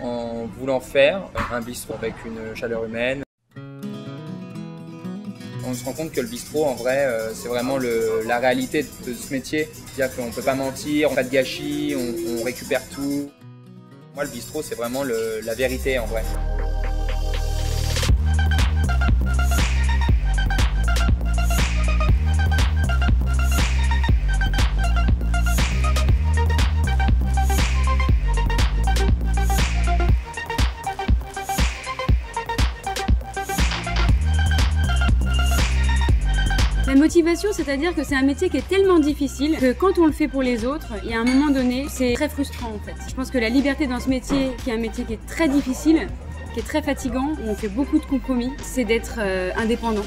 en voulant faire un bistrot avec une chaleur humaine, on se rend compte que le bistrot, en vrai, euh, c'est vraiment la réalité de ce métier. C'est-à-dire qu'on ne peut pas mentir, on pas de gâchis, on, récupère tout. Moi, le bistrot, c'est vraiment la vérité, en vrai. Motivation, c'est-à-dire que c'est un métier qui est tellement difficile que quand on le fait pour les autres, il y a un moment donné, c'est très frustrant en fait. Je pense que la liberté dans ce métier, qui est un métier qui est très difficile, qui est très fatigant, où on fait beaucoup de compromis, c'est d'être euh, indépendant.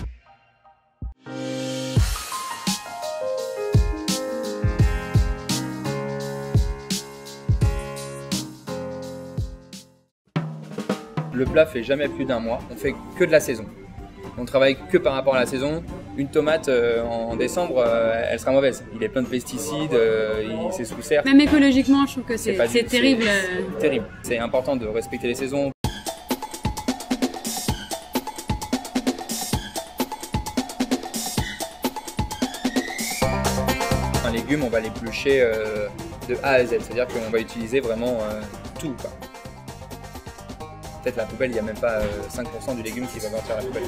Le plat fait jamais plus d'un mois. On fait que de la saison. On travaille que par rapport à la saison. Une tomate euh, en décembre, euh, elle sera mauvaise. Il est plein de pesticides, euh, il- c'est sous serre. Même écologiquement, je trouve que c'est terrible. c'est terrible. C'est important de respecter les saisons. Un légume, on va l'éplucher de A à Z, c'est-à-dire qu'on va utiliser vraiment tout. Peut-être la poubelle, il n'y a même pas euh, 5% du légume qui va partir à la poubelle.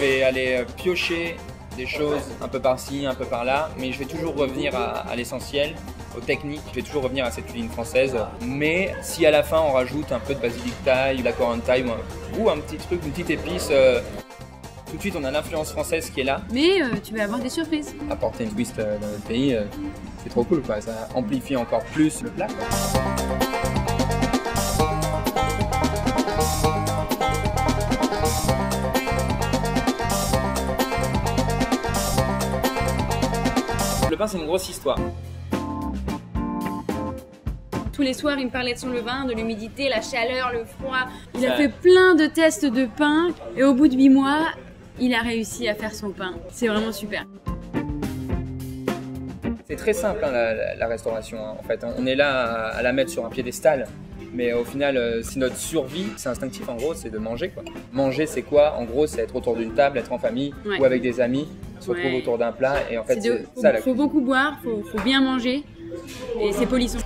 Vais aller euh, piocher des choses un peu par-ci, un peu par-là, mais je vais toujours revenir à, à l'essentiel, aux techniques. Je vais toujours revenir à cette cuisine française. Mais si à la fin on rajoute un peu de basilic thaï, de la corone thaï ou un, ou un petit truc, une petite épice, euh, tout de suite on a l'influence française qui est là. Mais euh, tu vas avoir des surprises. Apporter une twist euh, dans notre pays, c'est trop cool. Quoi. Ça amplifie encore plus le plat. quoi. C'est une grosse histoire. Tous les soirs, il me parlait de son levain, de l'humidité, la chaleur, le froid. Il a fait plein de tests de pain et au bout de 8 mois, il a réussi à faire son pain. C'est vraiment super. C'est très simple hein, la, la- la restauration. hein. En fait, on est là à, à la mettre sur un piédestal, mais au final, euh, c'est notre survie. C'est instinctif en gros, c'est de manger. Quoi. Manger, c'est quoi? En gros, c'est être autour d'une table, être en famille Ouais. ou avec des amis, se retrouver Ouais. autour d'un plat. Et en fait, C'est faut, la faut beaucoup boire, faut, faut bien manger et c'est polisson.